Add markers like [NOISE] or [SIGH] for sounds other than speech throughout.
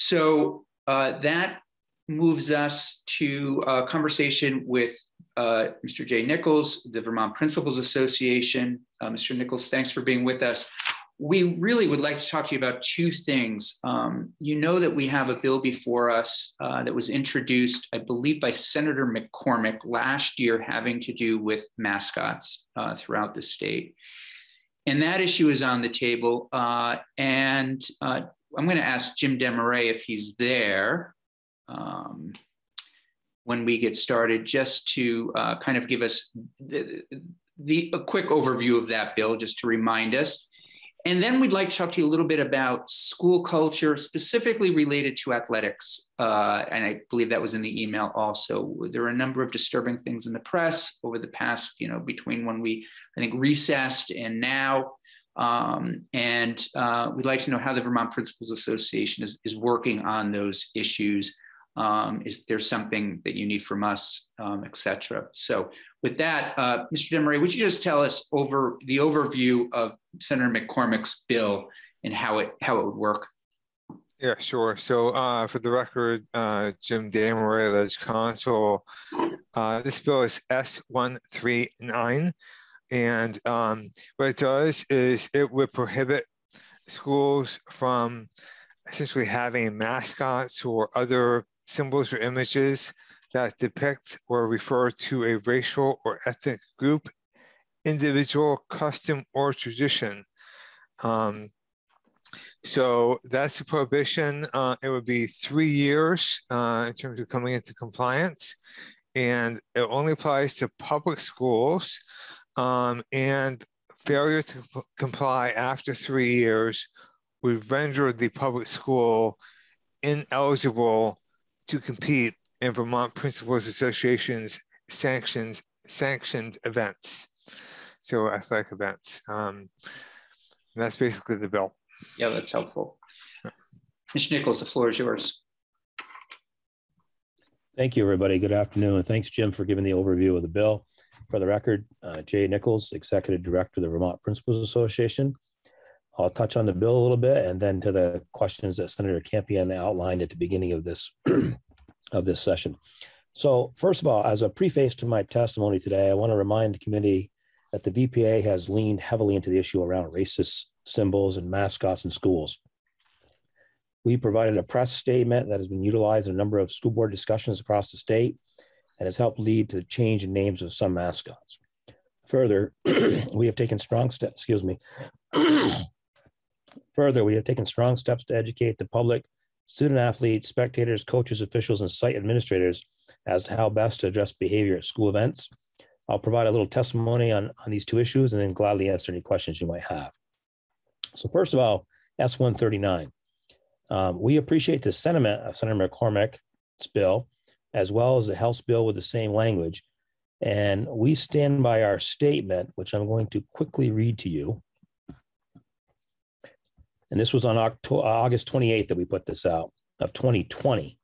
So uh, that moves us to a conversation with uh, Mr. Jay Nichols, the Vermont Principals Association. Uh, Mr. Nichols, thanks for being with us. We really would like to talk to you about two things. Um, you know that we have a bill before us uh, that was introduced, I believe, by Senator McCormack last year, having to do with mascots uh, throughout the state. And that issue is on the table. Uh, and uh, I'm going to ask Jim DesMarais if he's there um, when we get started, just to uh, kind of give us the, the, a quick overview of that bill, just to remind us. And then we'd like to talk to you a little bit about school culture, specifically related to athletics. Uh, and I believe that was in the email also. There are a number of disturbing things in the press over the past, you know, between when we, I think, recessed and now. Um, and uh, we'd like to know how the Vermont Principals Association is, is working on those issues. Um, is there something that you need from us, um, et cetera? So with that, uh, Mr. DesMarais, would you just tell us over the overview of Senator McCormack's bill and how it how it would work? Yeah, sure. So uh, for the record, uh, Jim DesMarais, Ledge Counsel, uh, this bill is S139. And um, what it does is it would prohibit schools from essentially having mascots or other symbols or images that depict or refer to a racial or ethnic group, individual, custom, or tradition. Um, so that's the prohibition. Uh, it would be three years uh, in terms of coming into compliance, and it only applies to public schools um, and failure to comply after three years would render the public school ineligible to compete in Vermont Principals Association's sanctions sanctioned events, so athletic events. Um, that's basically the bill. Yeah, that's helpful. Mr. Nichols, the floor is yours. Thank you, everybody. Good afternoon, and thanks, Jim, for giving the overview of the bill. For the record, uh, Jay Nichols, Executive Director of the Vermont Principals Association. I'll touch on the bill a little bit and then to the questions that Senator Campion outlined at the beginning of this [CLEARS THROAT] of this session. So first of all, as a preface to my testimony today, I want to remind the committee that the VPA has leaned heavily into the issue around racist symbols and mascots in schools. We provided a press statement that has been utilized in a number of school board discussions across the state and has helped lead to the change in names of some mascots. Further, [CLEARS THROAT] we have taken strong steps, excuse me. [CLEARS THROAT] Further, we have taken strong steps to educate the public, student athletes, spectators, coaches, officials, and site administrators as to how best to address behavior at school events. I'll provide a little testimony on, on these two issues and then gladly answer any questions you might have. So first of all, S139. Um, we appreciate the sentiment of Senator McCormack's bill as well as the House bill with the same language. And we stand by our statement, which I'm going to quickly read to you. And this was on August 28th that we put this out of 2020.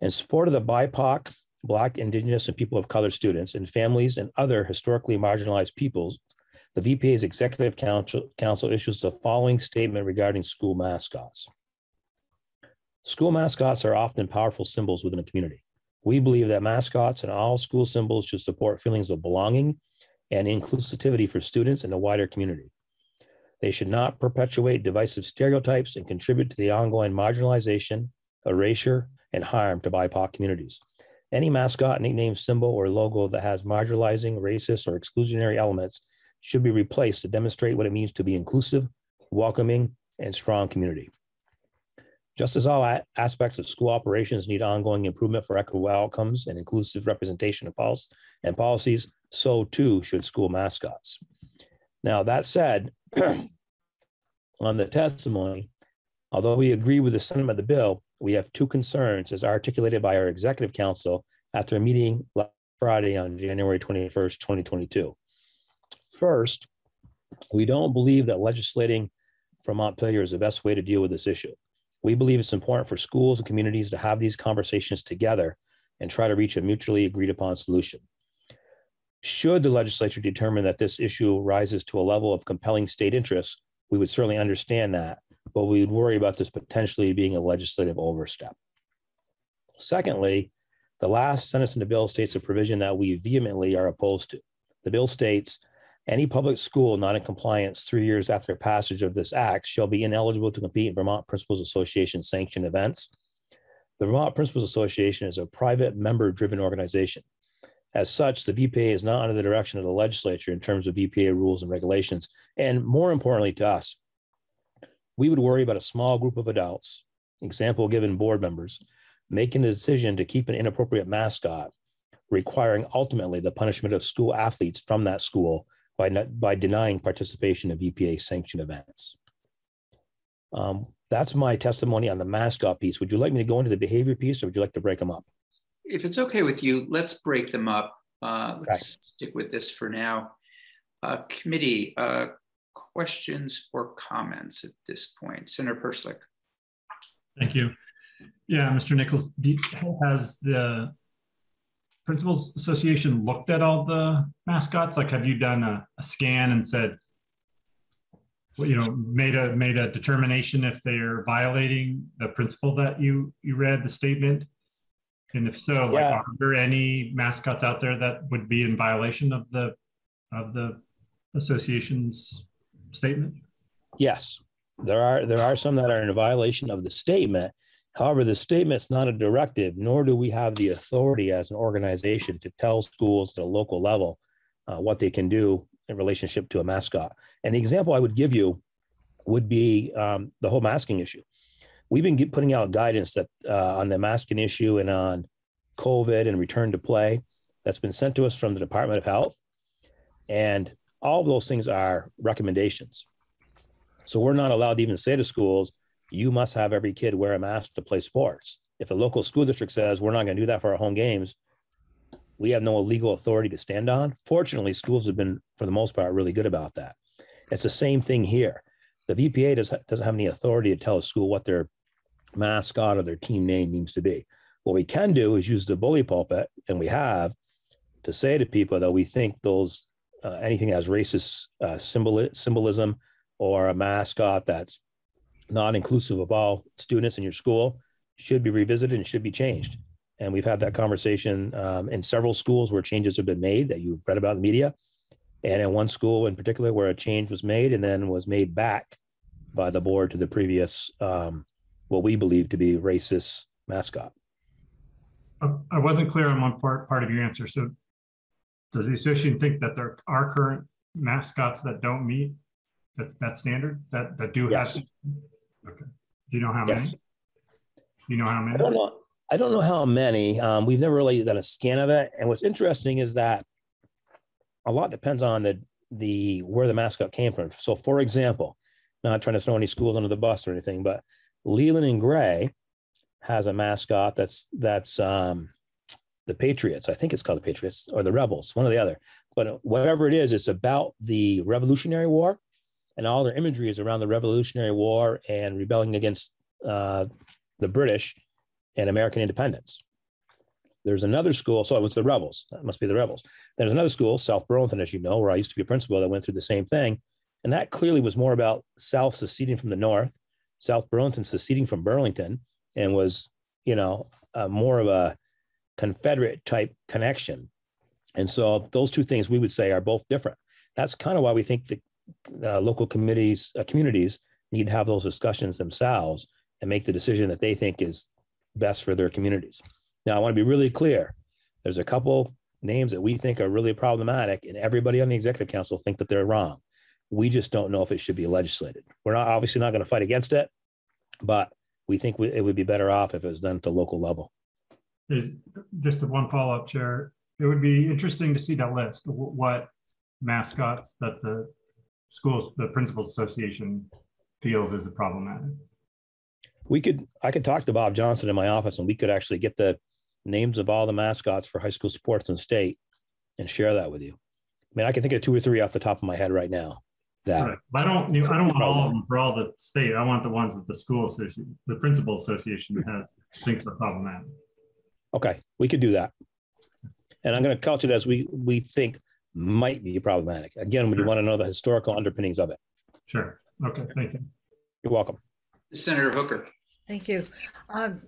In support of the BIPOC, Black, Indigenous, and people of color students and families and other historically marginalized peoples, the VPA's Executive Council, Council issues the following statement regarding school mascots. School mascots are often powerful symbols within a community. We believe that mascots and all school symbols should support feelings of belonging and inclusivity for students and the wider community. They should not perpetuate divisive stereotypes and contribute to the ongoing marginalization, erasure, and harm to BIPOC communities. Any mascot, nickname, symbol, or logo that has marginalizing, racist, or exclusionary elements should be replaced to demonstrate what it means to be inclusive, welcoming, and strong community. Just as all aspects of school operations need ongoing improvement for equitable outcomes and inclusive representation of policy and policies, so too should school mascots. Now, that said, [CLEARS THROAT] on the testimony, although we agree with the sentiment of the bill, we have two concerns as articulated by our executive council after a meeting last Friday on January 21st, 2022. First, we don't believe that legislating for Montpelier is the best way to deal with this issue. We believe it's important for schools and communities to have these conversations together and try to reach a mutually agreed upon solution. Should the legislature determine that this issue rises to a level of compelling state interest, we would certainly understand that, but we would worry about this potentially being a legislative overstep. Secondly, the last sentence in the bill states a provision that we vehemently are opposed to. The bill states any public school not in compliance three years after passage of this act shall be ineligible to compete in Vermont Principals Association sanctioned events. The Vermont Principals Association is a private member driven organization. As such, the VPA is not under the direction of the legislature in terms of VPA rules and regulations. And more importantly to us, we would worry about a small group of adults, example given board members, making the decision to keep an inappropriate mascot, requiring ultimately the punishment of school athletes from that school by, not, by denying participation of VPA sanctioned events. Um, that's my testimony on the mascot piece. Would you like me to go into the behavior piece or would you like to break them up? If it's okay with you, let's break them up. Uh, let's okay. stick with this for now. Uh, committee, uh, questions or comments at this point? Senator Perchlik. Thank you. Yeah, Mr. Nichols, has the Principals Association looked at all the mascots? Like, have you done a, a scan and said, well, you know, made a made a determination if they are violating the principle that you you read the statement? And if so, like, yeah. are there any mascots out there that would be in violation of the of the association's statement? Yes, there are there are some that are in violation of the statement, However, the statement is not a directive, nor do we have the authority as an organization to tell schools at a local level uh, what they can do in relationship to a mascot. And the example I would give you would be um, the whole masking issue. We've been putting out guidance that uh, on the masking issue and on COVID and return to play that's been sent to us from the Department of Health. And all of those things are recommendations. So we're not allowed to even say to schools, you must have every kid wear a mask to play sports. If the local school district says we're not going to do that for our home games, we have no legal authority to stand on. Fortunately, schools have been, for the most part, really good about that. It's the same thing here. The VPA does, doesn't have any authority to tell a school what their mascot or their team name needs to be. What we can do is use the bully pulpit, and we have to say to people that we think those uh, anything has racist uh, symbol, symbolism or a mascot that's not inclusive of all students in your school should be revisited and should be changed. And we've had that conversation um, in several schools where changes have been made that you've read about in the media. And in one school in particular where a change was made and then was made back by the board to the previous, um, what we believe to be racist mascot. I wasn't clear on one part, part of your answer. So does the association think that there are current mascots that don't meet that, that standard that, that do yes. have Okay. Do you know how yes. many? You know how many? I don't know. I don't know how many. Um, we've never really done a scan of it. And what's interesting is that a lot depends on the the where the mascot came from. So, for example, not trying to throw any schools under the bus or anything, but Leland and Gray has a mascot that's that's um, the Patriots. I think it's called the Patriots or the Rebels, one or the other. But whatever it is, it's about the Revolutionary War and all their imagery is around the Revolutionary War and rebelling against uh, the British and American independence. There's another school, so it was the rebels. That must be the rebels. There's another school, South Burlington, as you know, where I used to be a principal that went through the same thing. And that clearly was more about South seceding from the North, South Burlington seceding from Burlington, and was, you know, uh, more of a Confederate type connection. And so those two things we would say are both different. That's kind of why we think the uh, local committees, uh, communities need to have those discussions themselves and make the decision that they think is best for their communities. Now, I want to be really clear. There's a couple names that we think are really problematic, and everybody on the executive council think that they're wrong. We just don't know if it should be legislated. We're not obviously not going to fight against it, but we think we, it would be better off if it was done at the local level. Is just one follow up, Chair. It would be interesting to see that list. What mascots that the schools, the principals association feels is a problematic. We could, I could talk to Bob Johnson in my office and we could actually get the names of all the mascots for high school sports in state and share that with you. I mean, I can think of two or three off the top of my head right now. That right. I don't, I don't want all of them for all the state. I want the ones that the school association, the principal association has thinks are problematic. Okay, we could do that. And I'm going to couch it as we we think might be problematic. Again, when you want to know the historical underpinnings of it. Sure. Okay. Thank you. You're welcome. Senator Hooker. Thank you. Um,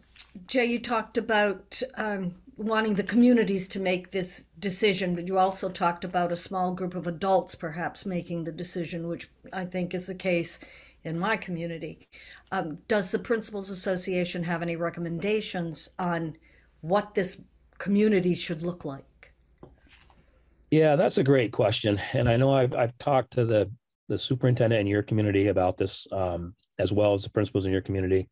Jay, you talked about um, wanting the communities to make this decision, but you also talked about a small group of adults perhaps making the decision, which I think is the case in my community. Um, does the Principals Association have any recommendations on what this community should look like? Yeah, that's a great question, and I know I've I've talked to the the superintendent in your community about this, um, as well as the principals in your community,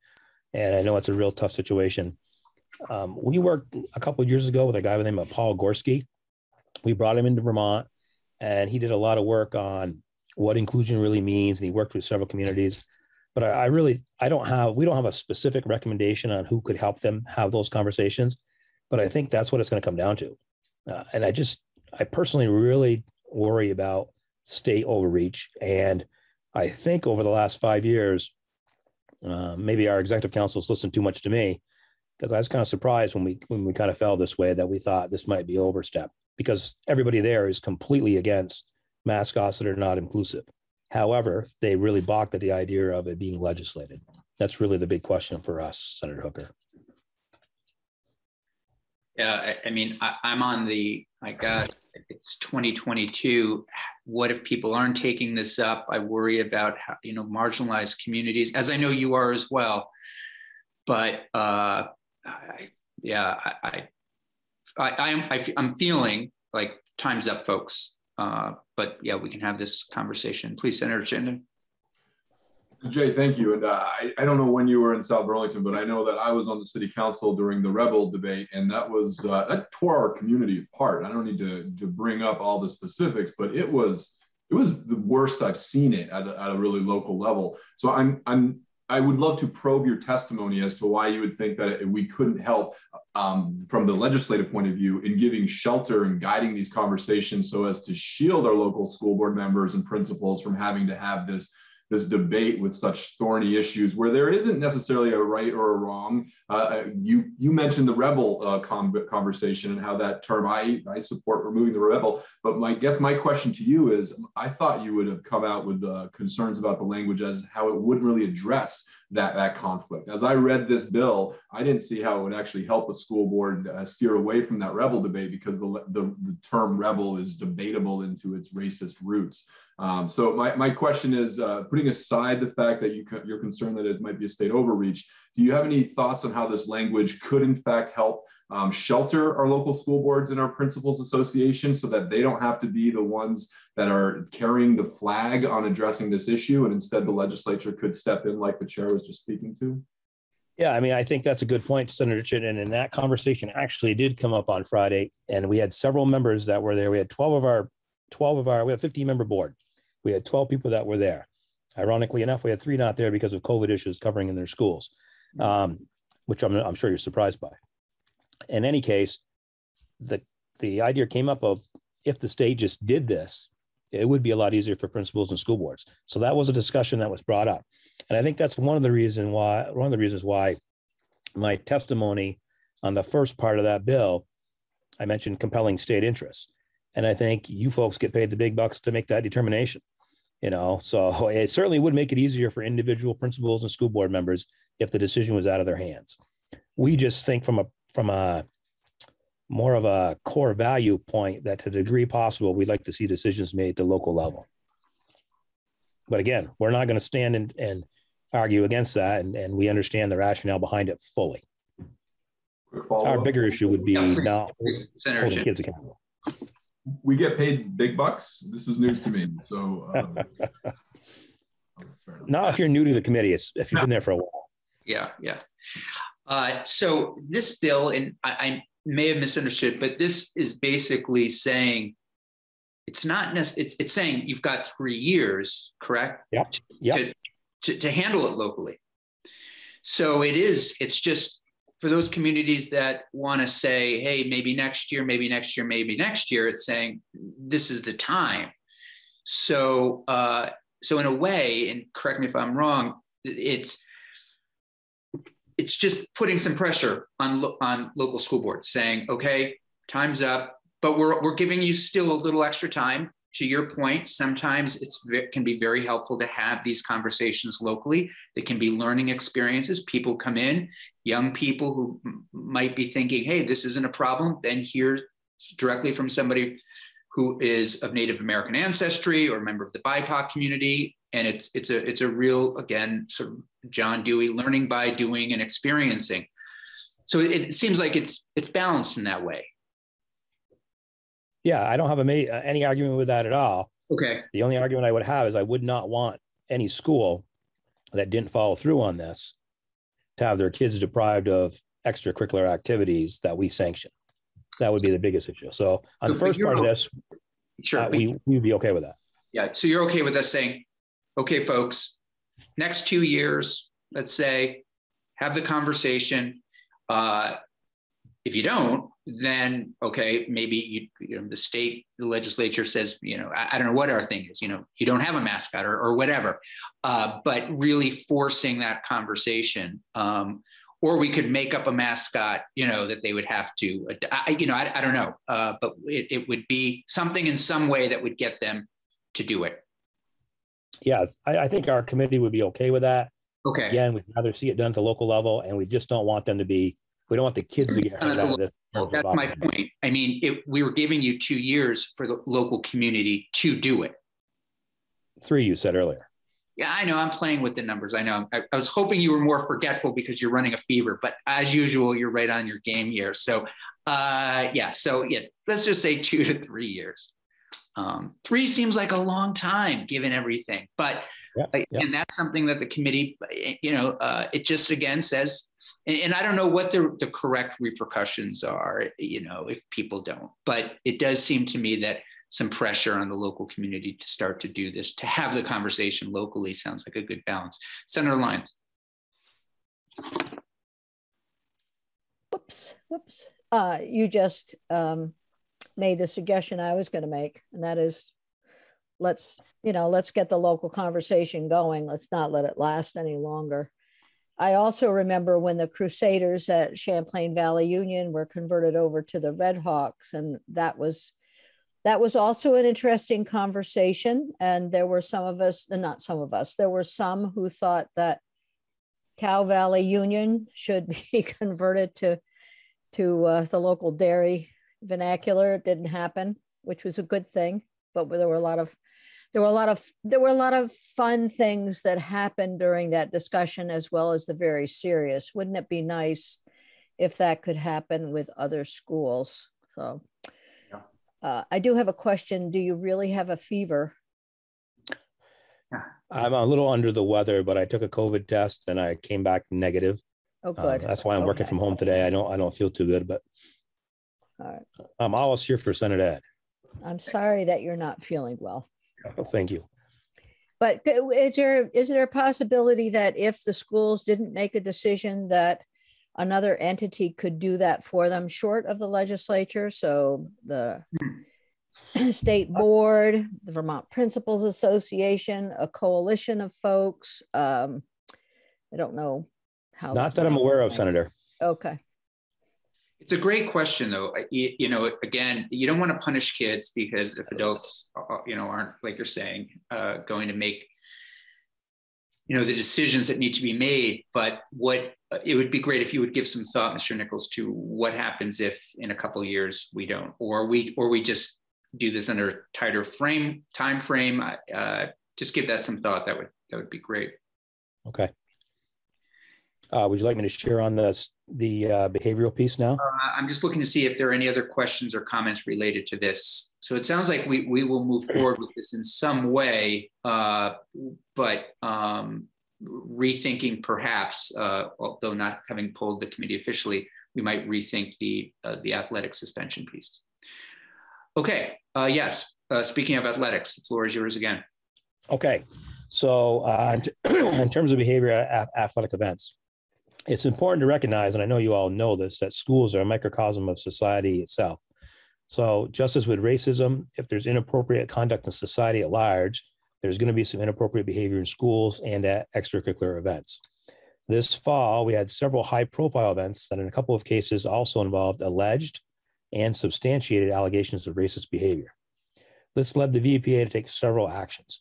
and I know it's a real tough situation. Um, we worked a couple years ago with a guy by the name of Paul Gorski. We brought him into Vermont, and he did a lot of work on what inclusion really means, and he worked with several communities. But I, I really, I don't have, we don't have a specific recommendation on who could help them have those conversations. But I think that's what it's going to come down to. Uh, and I just, I personally really worry about state overreach. And I think over the last five years, uh, maybe our executive council's listened too much to me because I was kind of surprised when we when we kind of fell this way that we thought this might be overstep because everybody there is completely against mascots that are not inclusive. However, they really balked at the idea of it being legislated. That's really the big question for us, Senator Hooker. Yeah, I, mean, I, am on the, my God, it's 2022. What if people aren't taking this up? I worry about how, you know, marginalized communities, as I know you are as well. But uh, I, yeah, I, I, I, am I, am feeling like time's up, folks. Uh, but yeah, we can have this conversation. Please, Senator Chittenden. Jay, thank you. And uh, I, I don't know when you were in South Burlington, but I know that I was on the city council during the rebel debate, and that was uh, that tore our community apart. I don't need to, to bring up all the specifics, but it was it was the worst I've seen it at a, at a really local level. So I'm I'm I would love to probe your testimony as to why you would think that we couldn't help um, from the legislative point of view in giving shelter and guiding these conversations so as to shield our local school board members and principals from having to have this this debate with such thorny issues where there isn't necessarily a right or a wrong. Uh, uh you you mentioned the rebel uh, conversation and how that term I I support removing the rebel. But my guess my question to you is I thought you would have come out with uh, concerns about the language as how it wouldn't really address that that conflict. As I read this bill, I didn't see how it would actually help a school board uh, steer away from that rebel debate because the, the the term rebel is debatable into its racist roots. Um, so my, my question is, uh, putting aside the fact that you, you're concerned that it might be a state overreach, do you have any thoughts on how this language could in fact help um, shelter our local school boards and our principals association so that they don't have to be the ones that are carrying the flag on addressing this issue and instead the legislature could step in like the chair was just speaking to? Yeah, I mean, I think that's a good point, Senator Chittenden. And that conversation actually did come up on Friday, and we had several members that were there. We had 12 of our 12 of our we have 15 member board we had 12 people that were there. Ironically enough, we had three not there because of COVID issues covering in their schools, um, which I'm, I'm sure you're surprised by. In any case, the the idea came up of if the state just did this, it would be a lot easier for principals and school boards. So that was a discussion that was brought up, and I think that's one of the reason why one of the reasons why my testimony on the first part of that bill, I mentioned compelling state interests, and I think you folks get paid the big bucks to make that determination you know? So [LAUGHS] it certainly would make it easier for individual principals and school board members if the decision was out of their hands. We just think from a from a more of a core value point that to the degree possible we'd like to see decisions made at the local level but again we're not going to stand and, and argue against that and, and we understand the rationale behind it fully our bigger issue would be yeah, now holding kids accountable we get paid big bucks. This is news to me. So, [LAUGHS] um, not if you're new to the committee. It's if you've been there for a while. Yeah, yeah. Uh, so this bill, and I, I, may have misunderstood, but this is basically saying it's not necessarily. It's, it's saying you've got three years, correct? Yeah. Yeah. To, to, to handle it locally. So it is. It's just for those communities that want to say, hey, maybe next year, maybe next year, maybe next year, it's saying this is the time. So, uh, so in a way, and correct me if I'm wrong, it's it's just putting some pressure on lo- on local school boards, saying, okay, time's up, but we're we're giving you still a little extra time. to your point, sometimes it's it can be very helpful to have these conversations locally. They can be learning experiences. People come in, young people who m- might be thinking, "Hey, this isn't a problem." Then hear directly from somebody who is of Native American ancestry or a member of the BIPOC community, and it's it's a it's a real again sort of John Dewey learning by doing and experiencing. So it, seems like it's it's balanced in that way. Yeah, I don't have a, uh, any argument with that at all. Okay. The only argument I would have is I would not want any school that didn't follow through on this to have their kids deprived of extracurricular activities that we sanction. That would be the biggest issue. So on So the first part of this, Sure. uh, we we'd be okay with that. Yeah. So you're okay with us saying, okay, folks, next two years, let's say, have the conversation. Uh, if you don't, then okay, maybe you, you know the state, the legislature says, you know, I, I, don't know what our thing is, you know, you don't have a mascot or, or whatever, uh, but really forcing that conversation. Um, or we could make up a mascot, you know, that they would have to, I, you know, I, I don't know, uh, but it, it would be something in some way that would get them to do it. Yes, I, I think our committee would be okay with that. Okay. Again, we'd rather see it done at the local level, and we just don't want them to be. We don't want the kids to get hurt out of this. Well, that's my point. I mean, if we were giving you two years for the local community to do it. Three, you said earlier. Yeah, I know. I'm playing with the numbers. I know. I, I, was hoping you were more forgetful because you're running a fever, but as usual, you're right on your game here. So, uh, yeah. So, yeah, let's just say two to three years. Um, three seems like a long time given everything, but yeah, yeah. and that's something that the committee, you know, uh, it just again says, and, and, I don't know what the, the correct repercussions are, you know, if people don't, but it does seem to me that some pressure on the local community to start to do this, to have the conversation locally sounds like a good balance. Senator Lyons. Whoops, whoops. Uh, you just um, made the suggestion I was going to make, and that is let's, you know, let's get the local conversation going. Let's not let it last any longer. I also remember when the Crusaders at Champlain Valley Union were converted over to the Red Hawks, and that was that was also an interesting conversation. And there were some of us, and not some of us, there were some who thought that Cow Valley Union should [LAUGHS] be converted to to uh, the local dairy vernacular. It didn't happen, which was a good thing. But there were a lot of there were a lot of there were a lot of fun things that happened during that discussion, as well as the very serious. Wouldn't it be nice if that could happen with other schools? So, yeah. uh, I do have a question. Do you really have a fever? I'm a little under the weather, but I took a COVID test and I came back negative. Oh, uh, good. Uh, that's why I'm okay. working from home today. I don't I don't feel too good, but all right. I'm always here for Senate Ed. I'm sorry that you're not feeling well. Oh, thank you. But is there is there a possibility that if the schools didn't make a decision that another entity could do that for them short of the legislature? So the [CLEARS THROAT] state board, the Vermont Principals Association, a coalition of folks. Um, I don't know how. Not that I'm aware of, Senator. Okay. It's a great question, though. You, you, know, again, you don't want to punish kids because if adults, uh, you know, aren't like you're saying, uh, going to make, you know, the decisions that need to be made. But what uh, it would be great if you would give some thought, Mr. Nichols, to what happens if in a couple years we don't, or we, or we just do this under a tighter frame time frame. Uh, just give that some thought. That would that would be great. Okay. Uh, would you like me to share on the the uh, behavioral piece now? Uh, I'm just looking to see if there are any other questions or comments related to this. So it sounds like we we will move forward with this in some way, uh, but um, rethinking perhaps, uh, although not having pulled the committee officially, we might rethink the uh, the athletic suspension piece. Okay. yes. speaking of athletics, the floor is yours again. Okay. So [CLEARS THROAT] in terms of behavior at athletic events it's important to recognize, and I know you all know this, that schools are a microcosm of society itself. So, just as with racism, if there's inappropriate conduct in society at large, there's going to be some inappropriate behavior in schools and at extracurricular events. This fall, we had several high profile events that, in a couple of cases, also involved alleged and substantiated allegations of racist behavior. This led the VPA to take several actions.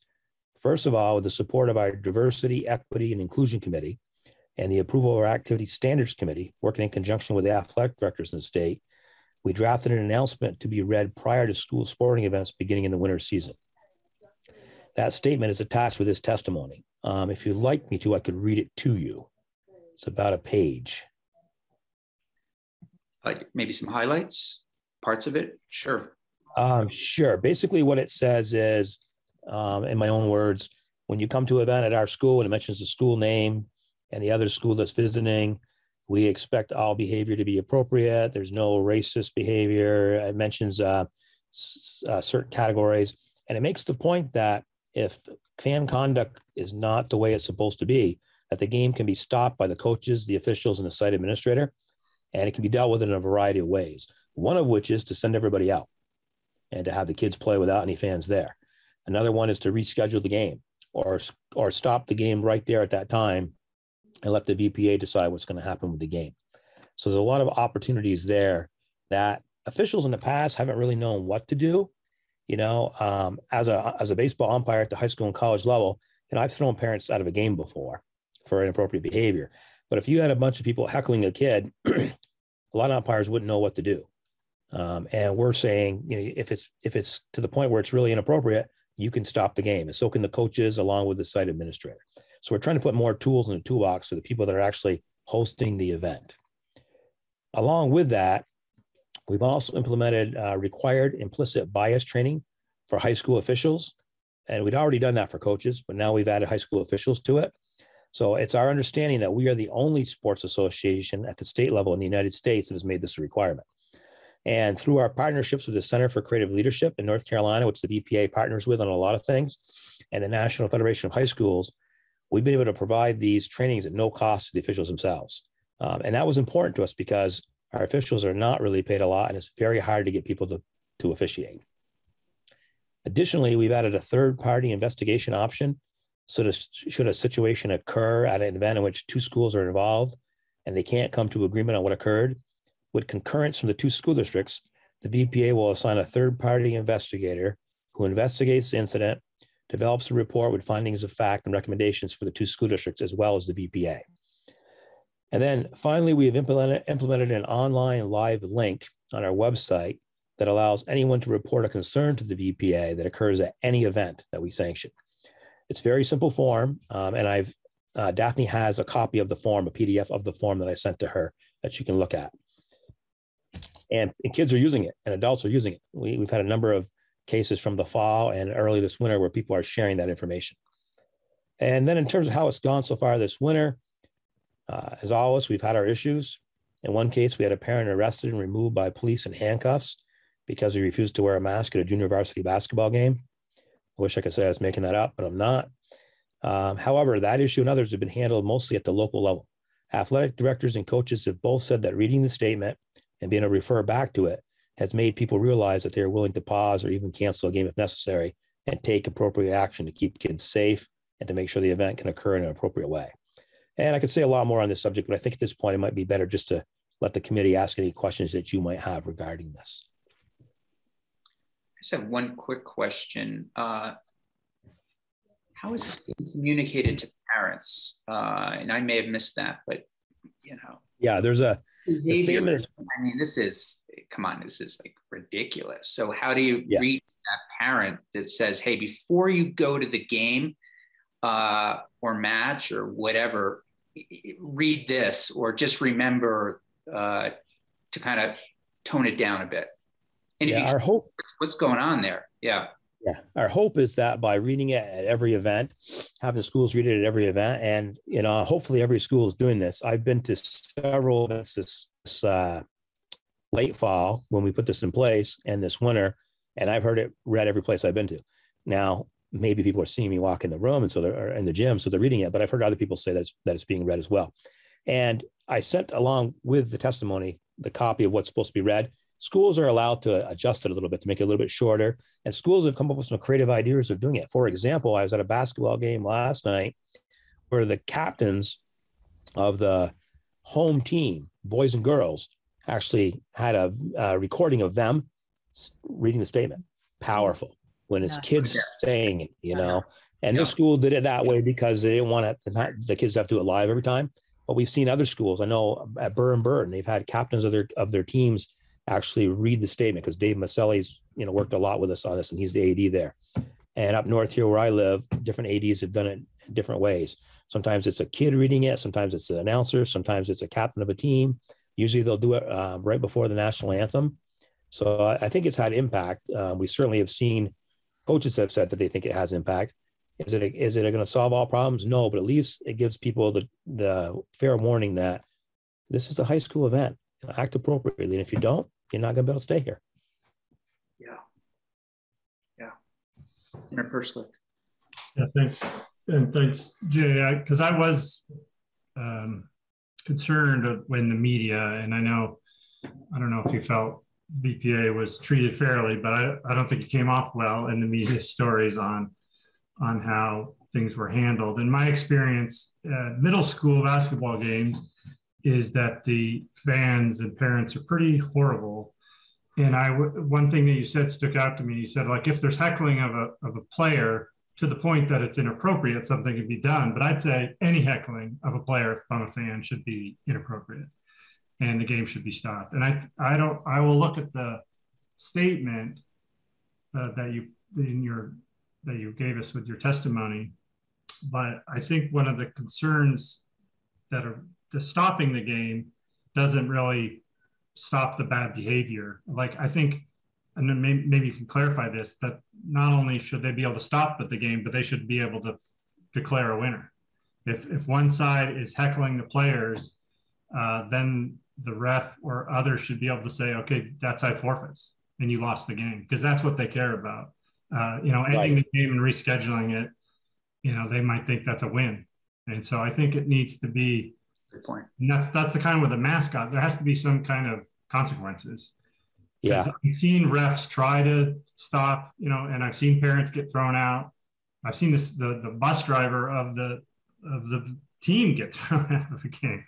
First of all, with the support of our Diversity, Equity, and Inclusion Committee and the approval of our Activity Standards Committee, working in conjunction with the athletic directors in the state, we drafted an announcement to be read prior to school sporting events beginning in the winter season. That statement is attached with this testimony. Um, if you'd like me to, I could read it to you. It's about a page. Like maybe some highlights, parts of it? Sure. Um, sure. Basically, what it says is, um, in my own words, when you come to an event at our school and it mentions the school name and the other school that's visiting, we expect all behavior to be appropriate. There's no racist behavior. It mentions uh, uh, certain categories. And it makes the point that if fan conduct is not the way it's supposed to be, that the game can be stopped by the coaches, the officials, and the site administrator. And it can be dealt with in a variety of ways. One of which is to send everybody out and to have the kids play without any fans there. Another one is to reschedule the game or, or stop the game right there at that time and let the VPA decide what's going to happen with the game. So there's a lot of opportunities there that officials in the past haven't really known what to do. You know, um, as a as a baseball umpire at the high school and college level, you know, I've thrown parents out of a game before for inappropriate behavior. But if you had a bunch of people heckling a kid, [CLEARS THROAT] a lot of umpires wouldn't know what to do. Um, and we're saying, you know, if it's if it's to the point where it's really inappropriate, you can stop the game, and so can the coaches along with the site administrator. So we're trying to put more tools in the toolbox for the people that are actually hosting the event. Along with that, we've also implemented uh, required implicit bias training for high school officials. And we'd already done that for coaches, but now we've added high school officials to it. So it's our understanding that we are the only sports association at the state level in the United States that has made this a requirement. And through our partnerships with the Center for Creative Leadership in North Carolina, which the VPA partners with on a lot of things, and the National Federation of High Schools, we've been able to provide these trainings at no cost to the officials themselves. Um, and that was important to us because our officials are not really paid a lot and it's very hard to get people to, to officiate. Additionally, we've added a third party investigation option. So that should a situation occur at an event in which two schools are involved and they can't come to agreement on what occurred, with concurrence from the two school districts, the VPA will assign a third party investigator who investigates the incident develops a report with findings of fact and recommendations for the two school districts as well as the VPA. And then finally, we have implemented, implemented an online live link on our website that allows anyone to report a concern to the VPA that occurs at any event that we sanction. It's very simple form, um, and I've uh, Daphne has a copy of the form, a PDF of the form that I sent to her that she can look at. And, and kids are using it, and adults are using it. We, we've had a number of cases from the fall and early this winter where people are sharing that information. And then in terms of how it's gone so far this winter, uh, as always, we've had our issues. In one case, we had a parent arrested and removed by police in handcuffs because he refused to wear a mask at a junior varsity basketball game. I wish I could say I was making that up, but I'm not. Um, however, that issue and others have been handled mostly at the local level. Athletic directors and coaches have both said that reading the statement and being able to refer back to it has made people realize that they're willing to pause or even cancel a game if necessary and take appropriate action to keep kids safe and to make sure the event can occur in an appropriate way. And I could say a lot more on this subject, but I think at this point it might be better just to let the committee ask any questions that you might have regarding this. I just have one quick question. Uh, how is this being communicated to parents? Uh, and I may have missed that, but you know. Yeah, there's a. I mean, this is come on, this is like ridiculous. So how do you yeah. reach that parent that says, hey, before you go to the game uh, or match or whatever, read this or just remember uh, to kind of tone it down a bit. And yeah, our hope. What's going on there? Yeah. Yeah, our hope is that by reading it at every event, having schools read it at every event, and you know, hopefully every school is doing this. I've been to several events this, this uh, late fall when we put this in place and this winter, and I've heard it read every place I've been to. Now, maybe people are seeing me walk in the room and so they're in the gym, so they're reading it, but I've heard other people say that it's, that it's being read as well. And I sent along with the testimony the copy of what's supposed to be read. Schools are allowed to adjust it a little bit to make it a little bit shorter. And schools have come up with some creative ideas of doing it. For example, I was at a basketball game last night where the captains of the home team, boys and girls, actually had a, a recording of them reading the statement. Powerful, when it's Yeah. kids Yeah. saying it, you Yeah. know. And Yeah. this school did it that way because they didn't want to, not the kids to have to do it live every time. But we've seen other schools. I know at Burr and Burton, they've had captains of their of their teams actually read the statement because Dave Maselli's, you know, worked a lot with us on this, and he's the AD there. And up north here where I live, different ADs have done it in different ways. Sometimes it's a kid reading it, sometimes it's an announcer, sometimes it's a captain of a team. Usually they'll do it uh, right before the national anthem. So I, I think it's had impact. Uh, we certainly have seen coaches have said that they think it has impact. Is it is it going to solve all problems? No, but at least it gives people the the fair warning that this is a high school event. Act appropriately, and if you don't, you're not going to be able to stay here. Yeah. Yeah. Interpersonally. Yeah, thanks. And thanks, Jay, because I, was um, concerned when the media, and I know, I don't know if you felt VPA was treated fairly, but I, I don't think it came off well in the media [LAUGHS] stories on, on how things were handled. In my experience, uh, middle school basketball games is that the fans and parents are pretty horrible. And I, one thing that you said stuck out to me. You said like if there's heckling of a of a player, to the point that it's inappropriate, something can be done. But I'd say any heckling of a player from a fan should be inappropriate, and the game should be stopped. And I, I don't, I will look at the statement uh, that you in your that you gave us with your testimony, but I think one of the concerns that are the stopping the game doesn't really stop the bad behavior. Like I think and then maybe, maybe you can clarify this that not only should they be able to stop at the game, but they should be able to declare a winner. If, if one side is heckling the players, uh, then the ref or others should be able to say, okay, that side forfeits and you lost the game because that's what they care about. Uh, you know, ending Right. the game and rescheduling it, you know, they might think that's a win. And so I think it needs to be, Good point. and that's, that's the kind of with a mascot, there has to be some kind of consequences. Yeah, I've seen refs try to stop, you know, and I've seen parents get thrown out. I've seen this the the bus driver of the of the team get [LAUGHS] thrown out of the game,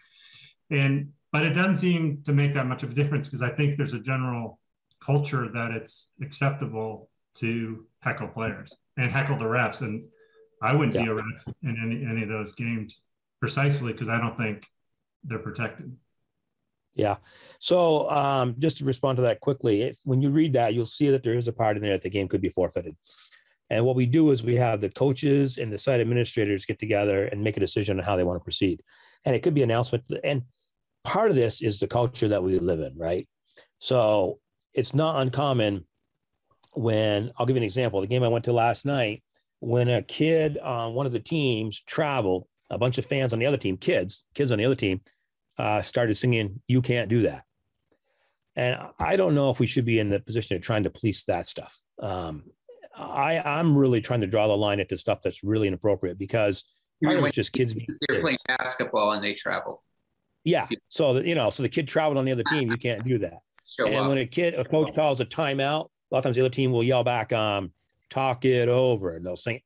and but it doesn't seem to make that much of a difference because I think there's a general culture that it's acceptable to heckle players and heckle the refs, and I wouldn't be a ref in any any of those games precisely because I don't think they're protected. Yeah. So um, just to respond to that quickly, if when you read that, you'll see that there is a part in there that the game could be forfeited. And what we do is we have the coaches and the site administrators get together and make a decision on how they want to proceed. And it could be announcement. And part of this is the culture that we live in, right? So it's not uncommon when I'll give you an example. The game I went to last night, when a kid on one of the teams traveled, a bunch of fans on the other team, kids, kids on the other team, uh, started singing, You Can't Do That. And I don't know if we should be in the position of trying to police that stuff. Um, I, I'm really trying to draw the line at the stuff that's really inappropriate because You part of it's just kids being They're playing basketball and they travel. Yeah. So that, you know, so the kid traveled on the other team, you can't do that. Show and up. when a kid, a coach calls a timeout, a lot of times the other team will yell back, um, talk it over. And they'll sing,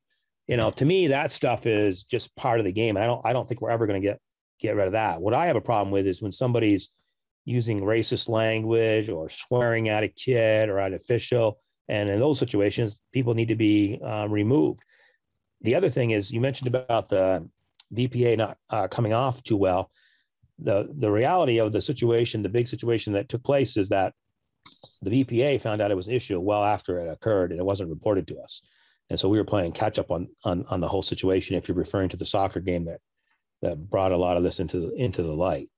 you know, to me, that stuff is just part of the game. And I don't, I don't think we're ever going to get, get rid of that. What I have a problem with is when somebody's using racist language or swearing at a kid or at an official. And in those situations, people need to be um, removed. The other thing is you mentioned about the VPA not uh, coming off too well. The, the reality of the situation, the big situation that took place is that the VPA found out it was an issue well after it occurred and it wasn't reported to us. And so we were playing catch up on, on, on the whole situation. If you're referring to the soccer game that, that brought a lot of this into the, into the light.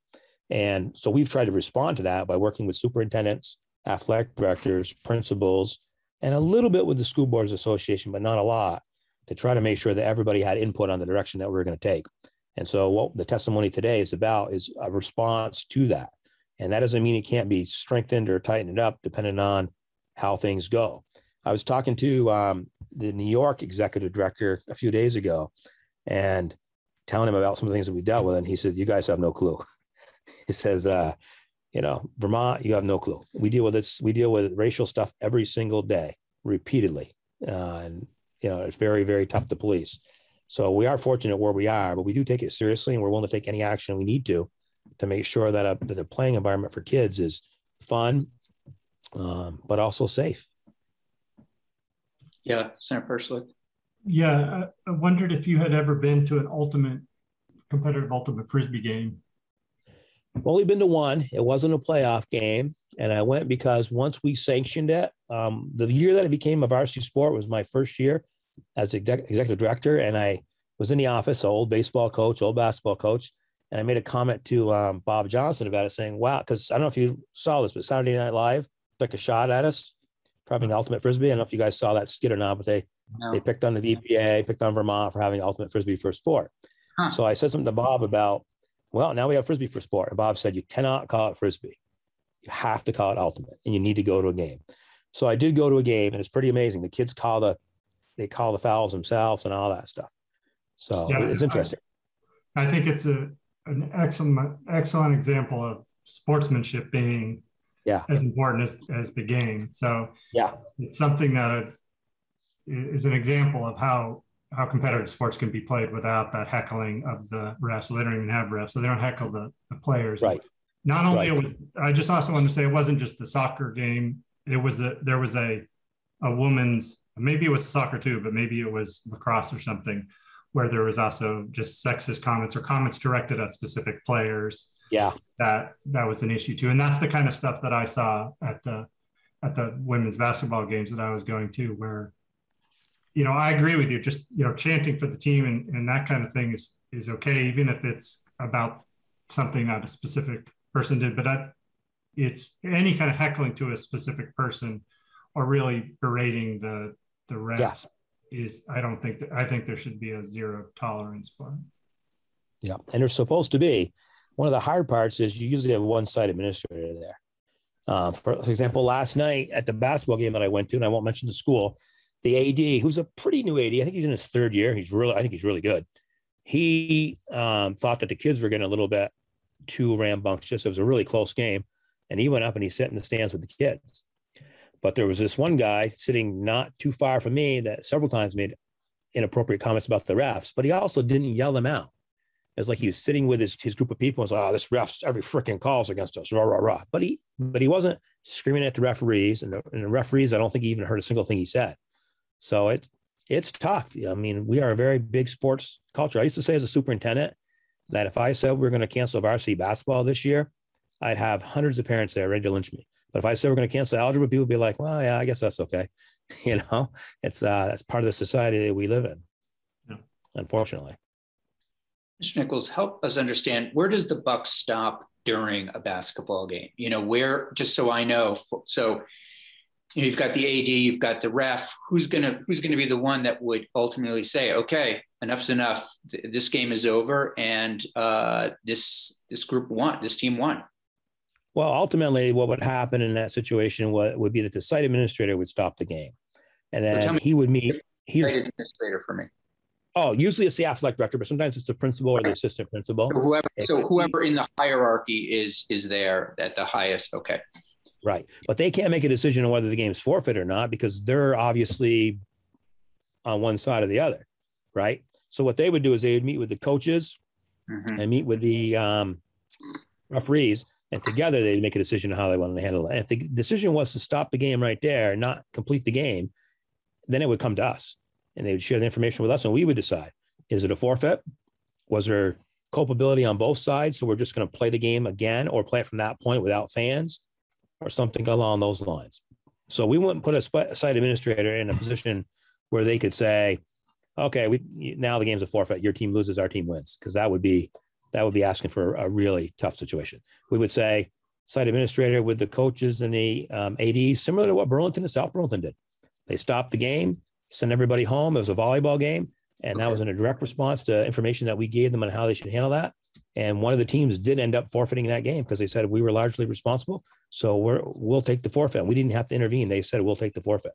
And so we've tried to respond to that by working with superintendents, athletic directors, principals, and a little bit with the school boards association, but not a lot to try to make sure that everybody had input on the direction that we we're going to take. And so what the testimony today is about is a response to that. And that doesn't mean it can't be strengthened or tightened up depending on how things go. I was talking to um, the New York executive director a few days ago and telling him about some of the things that we dealt with. And he said, You guys have no clue. [LAUGHS] he says, uh, You know, Vermont, you have no clue. We deal with this, we deal with racial stuff every single day, repeatedly. Uh, and, you know, it's very, very tough to police. So we are fortunate where we are, but we do take it seriously and we're willing to take any action we need to to make sure that, a, that the playing environment for kids is fun, um, but also safe. Yeah, Senator Perchlik. Yeah, I, I wondered if you had ever been to an ultimate competitive ultimate frisbee game. I've only been to one. It wasn't a playoff game, and I went because once we sanctioned it, um, the year that it became a varsity sport was my first year as executive director, and I was in the office, old baseball coach, old basketball coach, and I made a comment to um, Bob Johnson about it, saying, "Wow," because I don't know if you saw this, but Saturday Night Live took a shot at us for having ultimate frisbee. I don't know if you guys saw that skit or not, but they no. they picked on the VPA, picked on Vermont for having ultimate frisbee for sport. Huh. So I said something to Bob about, well, now we have frisbee for sport. And Bob said, you cannot call it frisbee. You have to call it ultimate, and you need to go to a game. So I did go to a game, and it's pretty amazing. The kids call the they call the fouls themselves and all that stuff. So yeah, it's interesting. I, I think it's a an excellent excellent example of sportsmanship being yeah as important as, as the game. So yeah, it's something that is an example of how how competitive sports can be played without that heckling of the refs. So they don't even have refs, so they don't heckle the, the players. Right. Not only right. it was, I just also want to say it wasn't just the soccer game. It was a there was a a woman's maybe it was soccer too, but maybe it was lacrosse or something where there was also just sexist comments or comments directed at specific players. Yeah. That that was an issue too. And that's the kind of stuff that I saw at the at the women's basketball games that I was going to where you know, I agree with you. Just you know, chanting for the team and, and that kind of thing is is okay, even if it's about something that a specific person did. But that it's any kind of heckling to a specific person or really berating the the refs yeah. is. I don't think that. I think there should be a zero tolerance for it. Yeah, and there's supposed to be. One of the hard parts is you usually have one side administrator there. Uh, for, for example, last night at the basketball game that I went to, and I won't mention the school, the AD, who's a pretty new AD, I think he's in his third year. He's really, I think he's really good. He um, thought that the kids were getting a little bit too rambunctious. It was a really close game. And he went up and he sat in the stands with the kids. But there was this one guy sitting not too far from me that several times made inappropriate comments about the refs, but he also didn't yell them out. It's like he was sitting with his, his group of people and was like, oh, this refs, every freaking calls against us, rah, rah, rah. But he, but he wasn't screaming at the referees and the, and the referees, I don't think he even heard a single thing he said. So it's it's tough. I mean, we are a very big sports culture. I used to say as a superintendent that if I said we're going to cancel varsity basketball this year, I'd have hundreds of parents there ready to lynch me. But if I said we're going to cancel algebra, people would be like, "Well, yeah, I guess that's okay." [LAUGHS] you know, it's uh, that's part of the society that we live in. Yeah. Unfortunately. Mr. Nichols, help us understand where does the buck stop during a basketball game? You know, where just so I know. So you know, you've got the AD, you've got the ref. Who's gonna who's gonna be the one that would ultimately say, okay, enough's enough. This game is over, and uh, this this group won. This team won. Well, ultimately, what would happen in that situation would, would be that the site administrator would stop the game, and then he would meet. He administrator for me. Oh, usually it's the athletic director, but sometimes it's the principal or the assistant principal. So whoever, so whoever in the hierarchy is is there at the highest. Okay. Right. But they can't make a decision on whether the game's forfeit or not because they're obviously on one side or the other. Right. So what they would do is they would meet with the coaches mm-hmm. and meet with the um, referees, and together they'd make a decision on how they wanted to handle it. And if the decision was to stop the game right there, not complete the game, then it would come to us and they would share the information with us and we would decide is it a forfeit? Was there culpability on both sides? So we're just going to play the game again or play it from that point without fans? Or something along those lines. So we wouldn't put a site administrator in a position where they could say, okay, we now the game's a forfeit. Your team loses, our team wins, because that would be that would be asking for a really tough situation. We would say site administrator with the coaches and the um, ADs, similar to what Burlington and South Burlington did. They stopped the game, sent everybody home. It was a volleyball game, and okay. that was in a direct response to information that we gave them on how they should handle that. And one of the teams did end up forfeiting that game because they said we were largely responsible. So we're, we'll take the forfeit. We didn't have to intervene. They said we'll take the forfeit.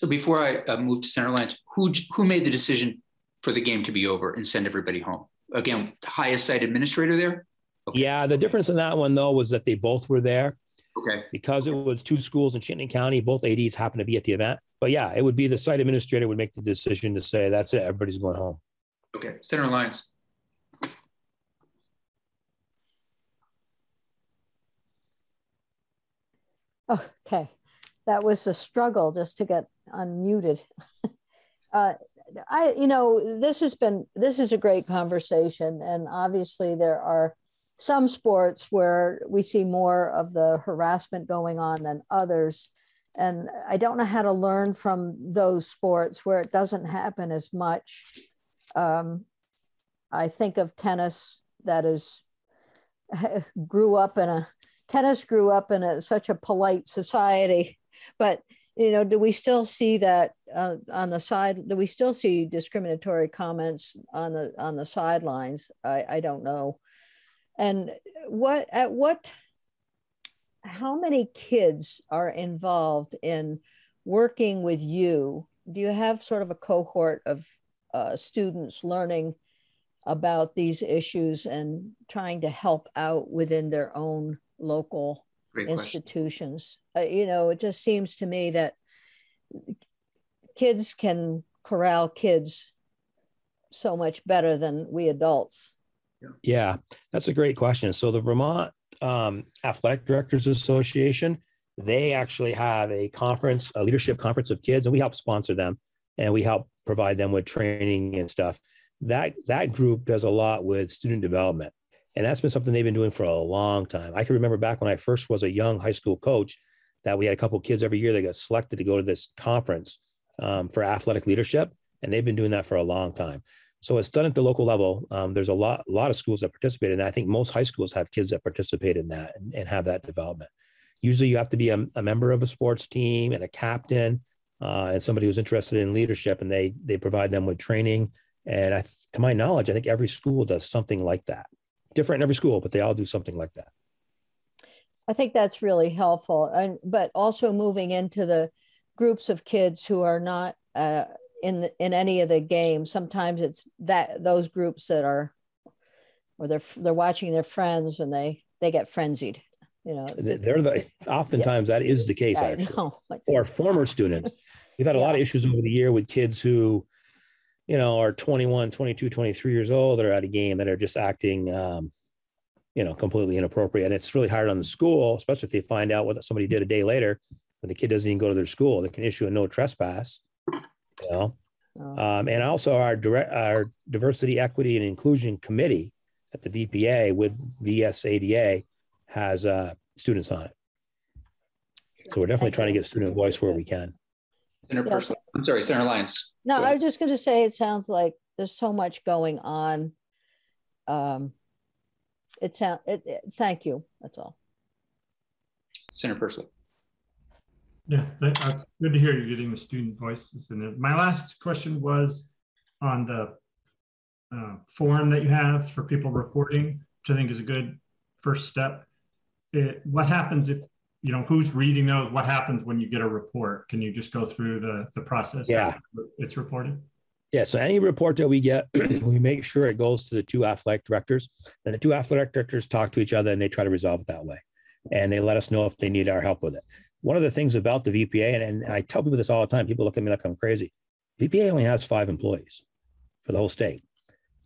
So before I uh, move to Senator Lyons, who who made the decision for the game to be over and send everybody home? Again, highest site administrator there. Okay. Yeah, the difference in that one though was that they both were there. Okay. Because it was two schools in Chittenden County, both ADs happened to be at the event. But yeah, it would be the site administrator would make the decision to say that's it, everybody's going home. Okay, Senator Lyons. Okay. that was a struggle just to get unmuted. [LAUGHS] uh, I, you know, this has been this is a great conversation, and obviously there are some sports where we see more of the harassment going on than others. And I don't know how to learn from those sports where it doesn't happen as much. Um, I think of tennis that is [LAUGHS] grew up in a tennis grew up in a, such a polite society, but you know, do we still see that uh, on the side? Do we still see discriminatory comments on the on the sidelines? I, I don't know. And what at what? How many kids are involved in working with you? Do you have sort of a cohort of uh, students learning about these issues and trying to help out within their own local Great institutions. Uh, you know, it just seems to me that kids can corral kids so much better than we adults. Yeah, that's a great question. So the Vermont um, Athletic Directors Association, they actually have a conference, a leadership conference of kids, and we help sponsor them and we help provide them with training and stuff that that group does a lot with student development and that's been something they've been doing for a long time. I can remember back when i first was a young high school coach that we had a couple kids every year that got selected to go to this conference um, for athletic leadership and they've been doing that for a long time. So it's done at the local level. Um, there's a lot a lot of schools that participate in that. I think most high schools have kids that participate in that and, and have that development. Usually you have to be a, a member of a sports team and a captain uh, and somebody who's interested in leadership and they they provide them with training. And I, to my knowledge, I think every school does something like that. Different in every school, but they all do something like that. I think that's really helpful. And but also moving into the groups of kids who are not uh, in in any of the games. Sometimes it's that those groups that are, or they're they're watching their friends and they they get frenzied. You know, they're the [LAUGHS] oftentimes yeah. that is the case actually, or former students. We've had a yeah. lot of issues over the year with kids who you know, are 21, 22, 23 years old that are at a game that are just acting, um, you know, completely inappropriate. And it's really hard on the school, especially if they find out what somebody did a day later when the kid doesn't even go to their school. They can issue a no trespass, you know. Oh. Um, and also our direct, our diversity, equity, and inclusion committee at the VPA with VSADA has uh, students on it. So we're definitely trying to get student voice where we can. Interpersonal. I'm sorry, Senator Lyons. No, I was just going to say it sounds like there's so much going on. Um, it sound it, it, thank you. That's all. Senator Perchlik. Yeah, that's good to hear you're getting the student voices in it. My last question was on the uh, forum that you have for people reporting, which I think is a good first step. It, what happens if you know who's reading those? What happens when you get a report? Can you just go through the the process yeah. it's reported? Yeah so any report that we get [CLEARS THROAT] we make sure it goes to the two athletic directors and the two athletic directors talk to each other and they try to resolve it that way and they let us know if they need our help with it. One of the things about the vpa and, and i tell people this all the time people look at me like i'm crazy vpa only has five employees for the whole state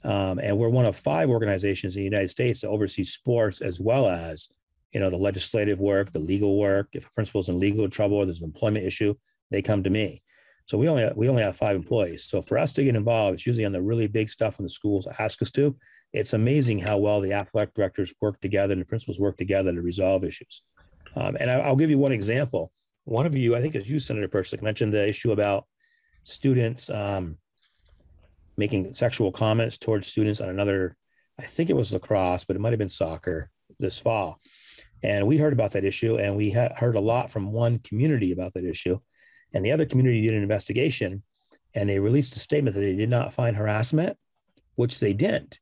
um, and we're one of five organizations in the united states that oversees sports as well as you know, the legislative work, the legal work. If a principal's in legal trouble or there's an employment issue, they come to me. So we only we only have five employees. So for us to get involved, it's usually on the really big stuff when the schools ask us to. It's amazing how well the athletic directors work together and the principals work together to resolve issues. Um, and I, will give you one example. One of you, I think, is you, Senator Perchlik, mentioned the issue about students um, making sexual comments towards students on another. I think it was lacrosse, but it might have been soccer this fall. And we heard about that issue, and we heard a lot from one community about that issue. And the other community did an investigation, and they released a statement that they did not find harassment, which they didn't.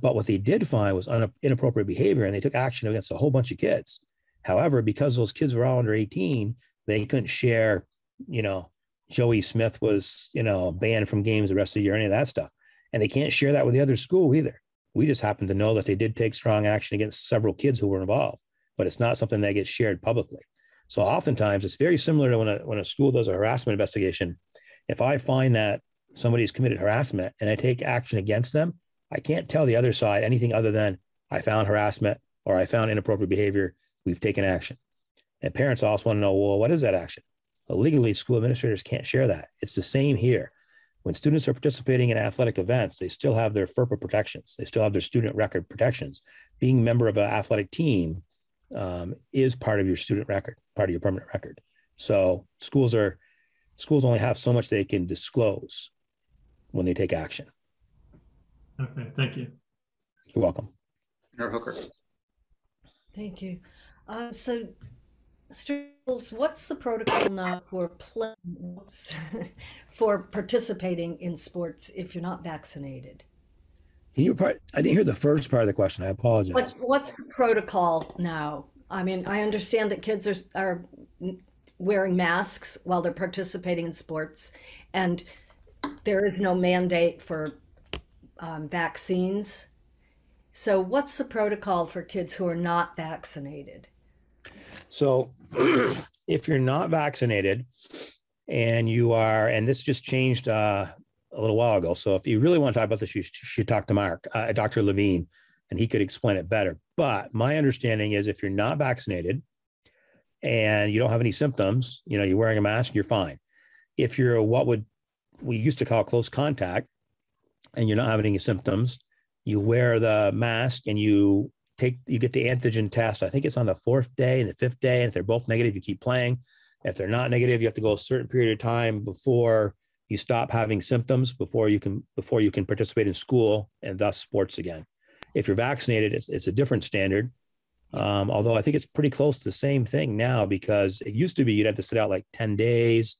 But what they did find was inappropriate behavior, and they took action against a whole bunch of kids. However, because those kids were all under 18, they couldn't share, you know, Joey Smith was, you know, banned from games the rest of the year, any of that stuff. And they can't share that with the other school either. We just happen to know that they did take strong action against several kids who were involved but it's not something that gets shared publicly. So oftentimes it's very similar to when a, when a school does a harassment investigation. If I find that somebody's committed harassment and I take action against them, I can't tell the other side anything other than I found harassment or I found inappropriate behavior. We've taken action. And parents also want to know, well, what is that action? Legally, school administrators can't share that. It's the same here. When students are participating in athletic events, they still have their FERPA protections. They still have their student record protections. Being a member of an athletic team um, is part of your student record, part of your permanent record. So schools are schools only have so much they can disclose when they take action. Okay, thank you. You're welcome. Senator Hooker. Thank you. Uh, so, Staples, what's the protocol now for play, [LAUGHS] for participating in sports if you're not vaccinated? Can you part? I didn't hear the first part of the question. I apologize. What's what's the protocol now? I mean, I understand that kids are are wearing masks while they're participating in sports, and there is no mandate for um, vaccines. So, what's the protocol for kids who are not vaccinated? So, [CLEARS THROAT] if you're not vaccinated and you are, and this just changed uh, a little while ago. So, if you really want to talk about this, you should talk to Mark, uh, Dr. Levine, and he could explain it better. But my understanding is if you're not vaccinated and you don't have any symptoms, you know, you're wearing a mask, you're fine. If you're what would we used to call close contact and you're not having any symptoms, you wear the mask and you take you get the antigen test. I think it's on the fourth day and the fifth day. And if they're both negative, you keep playing. If they're not negative, you have to go a certain period of time before you stop having symptoms before you can before you can participate in school and thus sports again. If you're vaccinated, it's, it's a different standard. Um, although I think it's pretty close to the same thing now because it used to be you'd have to sit out like 10 days.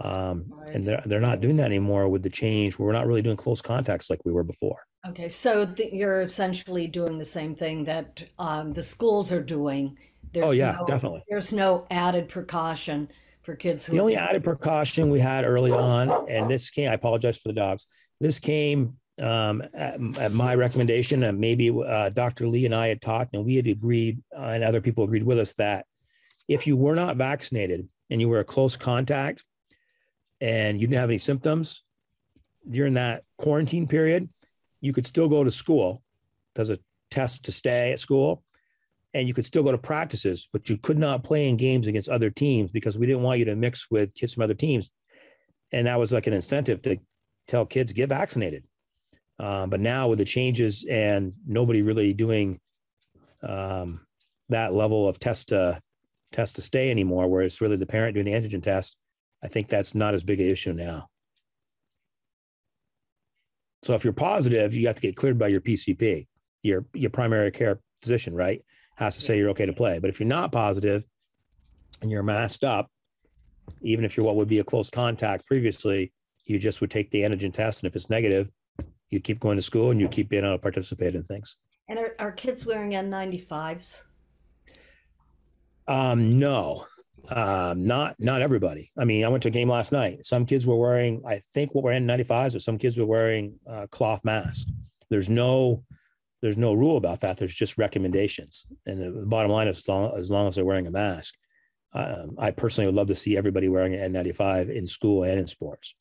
Um, and they're, they're not doing that anymore with the change. We're not really doing close contacts like we were before. Okay, so th- you're essentially doing the same thing that um, the schools are doing. There's oh yeah, no, definitely. There's no added precaution for kids. the only added precaution we had early on, and this came. I apologize for the dogs. This came um, at, at, my recommendation, and maybe uh, Dr. Lee and I had talked, and we had agreed, uh, and other people agreed with us that if you were not vaccinated and you were a close contact, and you didn't have any symptoms during that quarantine period, you could still go to school because a test to stay at school and you could still go to practices, but you could not play in games against other teams because we didn't want you to mix with kids from other teams. And that was like an incentive to tell kids get vaccinated. Um, but now with the changes and nobody really doing um, that level of test to test to stay anymore, where it's really the parent doing the antigen test, I think that's not as big an issue now. So if you're positive, you have to get cleared by your PCP, your your primary care physician, right? Has to say you're okay to play. But if you're not positive and you're masked up, even if you're what would be a close contact previously, you just would take the antigen test, and if it's negative, you keep going to school and you keep being able to participate in things. And are, are kids wearing N95s? Um, no, um, not not everybody. I mean, I went to a game last night. Some kids were wearing, I think, what were N95s, or some kids were wearing uh, cloth masks. There's no there's no rule about that. There's just recommendations, and the bottom line is as long as, long as they're wearing a mask. Um, I personally would love to see everybody wearing an N95 in school and in sports.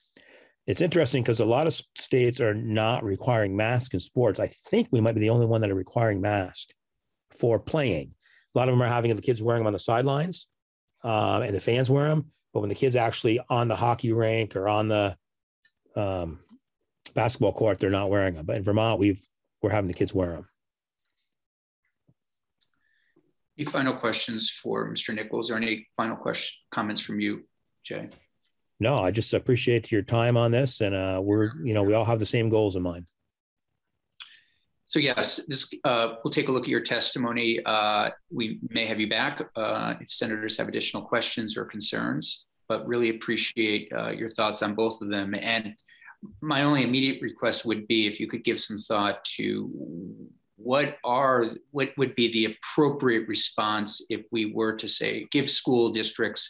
It's interesting because a lot of states are not requiring masks in sports. I think we might be the only one that are requiring masks for playing. A lot of them are having the kids wearing them on the sidelines um, and the fans wear them. But when the kids actually on the hockey rink or on the um, basketball court, they're not wearing them. But in Vermont, we've we're having the kids wear them. Any final questions for Mr. Nichols or any final question comments from you, Jay? No, I just appreciate your time on this, and uh, we're you know we all have the same goals in mind. So yes, this, uh, we'll take a look at your testimony. Uh, we may have you back uh, if senators have additional questions or concerns, but really appreciate uh, your thoughts on both of them. And my only immediate request would be if you could give some thought to what are what would be the appropriate response if we were to say give school districts,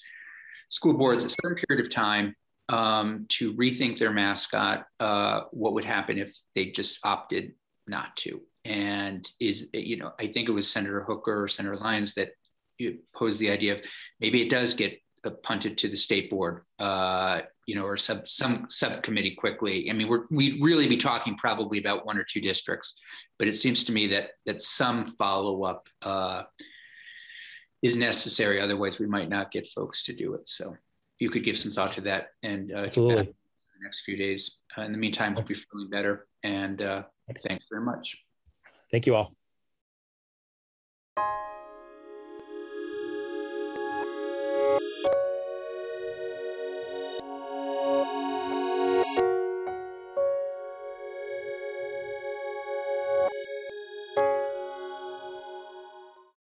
school boards a certain period of time um, to rethink their mascot. Uh, what would happen if they just opted not to. And is, you know, I think it was Senator Hooker or Senator Lyons that posed the idea of maybe it does get punted to the state board, uh, you know, or sub, some subcommittee quickly. I mean, we're, we'd really be talking probably about one or two districts, but it seems to me that that some follow up uh, is necessary. Otherwise, we might not get folks to do it. So, if you could give some thought to that and uh, Absolutely. the next few days. Uh, in the meantime, hope you're feeling better. And uh, thanks very much. Thank you all.